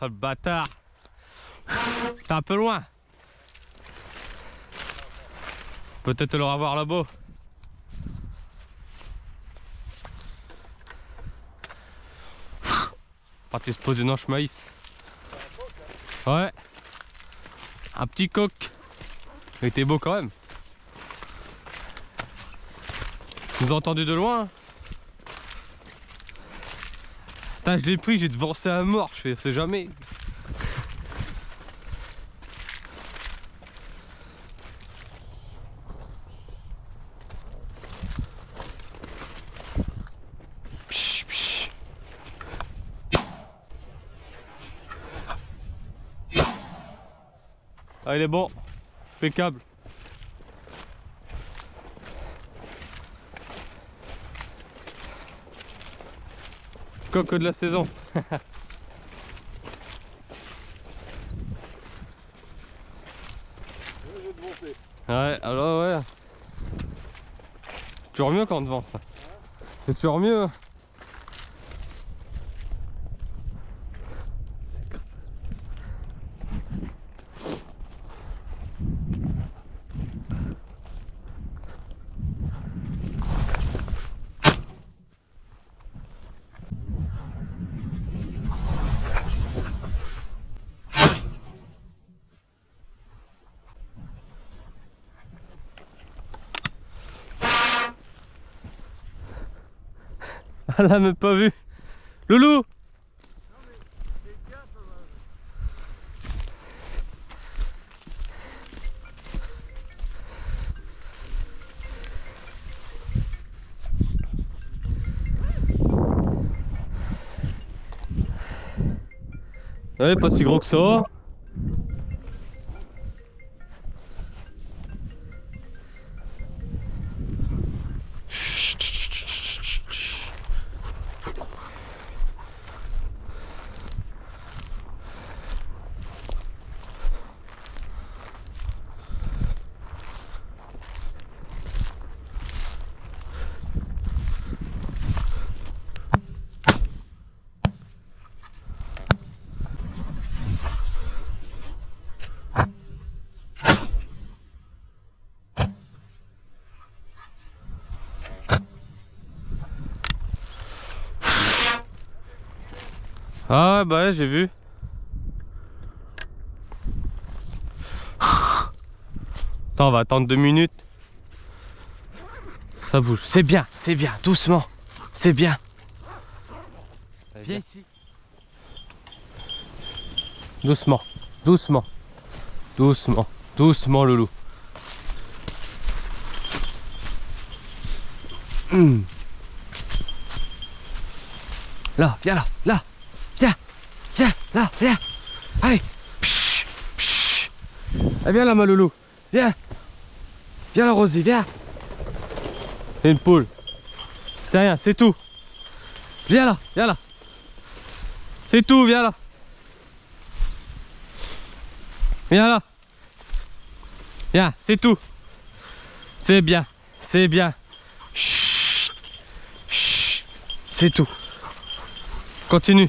Oh, le bâtard T'es un peu loin Peut-être le revoir là-bas. Parti se poser dans le maïs. Ouais. Un petit coq. Il était beau quand même. Vous entendu de loin Putain, je l'ai pris, j'ai devancé à mort, je fais, c'est jamais. Ah, il est bon. Impeccable. Coque de la saison. Ouais, alors ouais. C'est toujours mieux quand on devance. C'est toujours mieux. Ah là, même pas vu. Loulou Ouais, pas si gros que ça. Ah ouais, bah ouais, j'ai vu. Attends, on va attendre deux minutes. Ça bouge. C'est bien, c'est bien, doucement. C'est bien. Viens ici. Doucement, doucement, doucement, doucement, loulou. Hmm. Là, viens là, là. Là, viens. Allez. Psh, psh. Ah, viens là, ma loulou. Viens. Viens là, Rosie, viens. C'est une poule. C'est rien, c'est tout. Viens là, viens là. C'est tout, viens là. Viens là. Viens, c'est tout. C'est bien, c'est bien. C'est tout. Continue.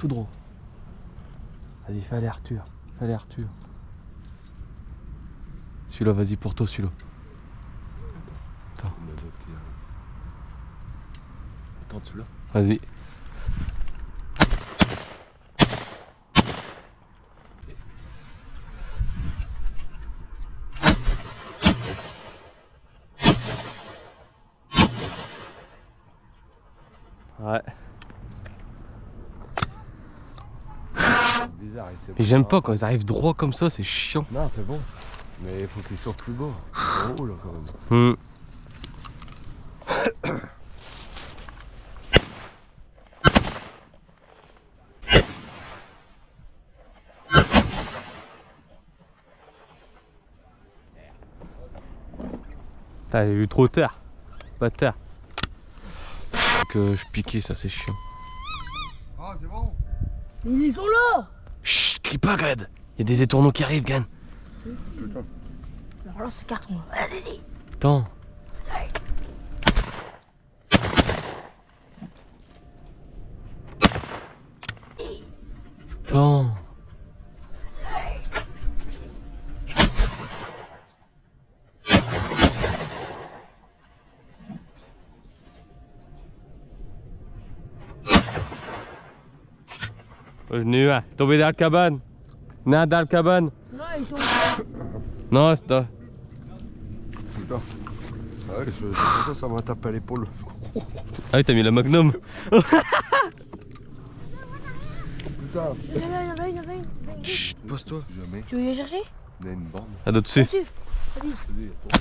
Tout droit. Vas-y, fais aller Arthur. Fais aller Arthur. Celui-là, vas-y pour toi, celui-là. Attends. Attends, celui-là. Vas-y. Ouais. Bizarre, Et j'aime pas quand ils arrivent droit comme ça, c'est chiant. Non, c'est bon. Mais il faut qu'il soit plus beau. C'est haut là quand même. Hmm. T'as eu trop tard. Pas tard. Que je piquais, ça c'est chiant. Ah, c'est bon. Ils sont là Chut, crie pas, Gad. Il y a des étourneaux qui arrivent, Gan. Alors là, c'est carton. Allez-y. Attends. Attends. Venu là, tombé dans la cabane. Non, dans la cabane. Non, il tombe. Non, c'est dans- Putain. Ah ouais, ça, ça m'a tapé à l'épaule. Ah oui, t'as mis le magnum. Putain. Il y en a, il y en a, il y en a. Chut, pose-toi. Jamais. Tu veux les chercher? Il y a une bande. Ah, dessus. Dessus. Vas-y. Vas-y, attends.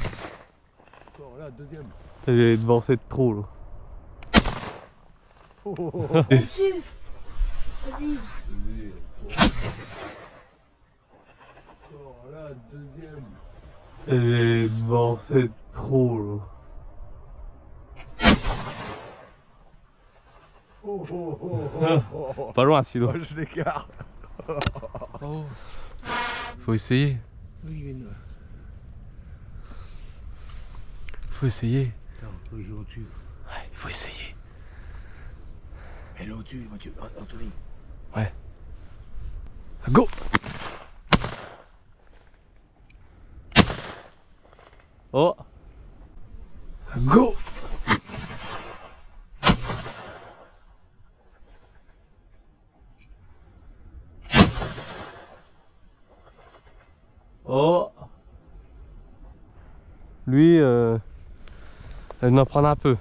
Encore là, deuxième. T'avais devancé de trop là. Oh, oh, oh. Dessus. Là, deuxième. T'avais devancé de trop là. Oh, oh, oh, oh, oh, oh. Pas loin celui-là. Oh, je l'écarte. Faut essayer. Oui, mais non. Faut essayer. Attends, faut au-dessus. Ouais, faut essayer. Elle est au-dessus, Mathieu. Ah, Anthony. Go Oh Go Oh Lui, euh, elle en prendre un peu.